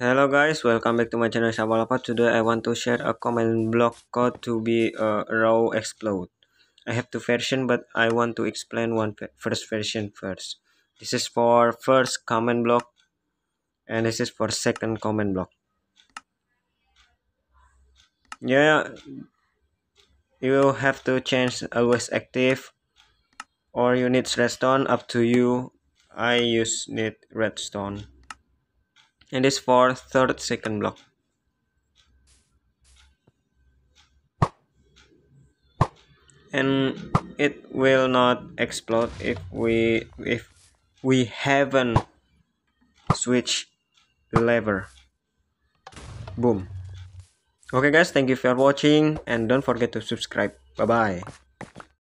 Hello guys, welcome back to my channel Syawal AlFath. Today I want to share a command block code to be a raw explode. I have two version but I want to explain one first version first. This is for first command block and this is for second command block. Yeah, you will have to change always active or you need redstone up to you. I use need redstone and this for third second block. And it will not explode if we if we haven't switch the lever. Boom. Okay guys thank you for watching and don't forget to subscribe. Bye bye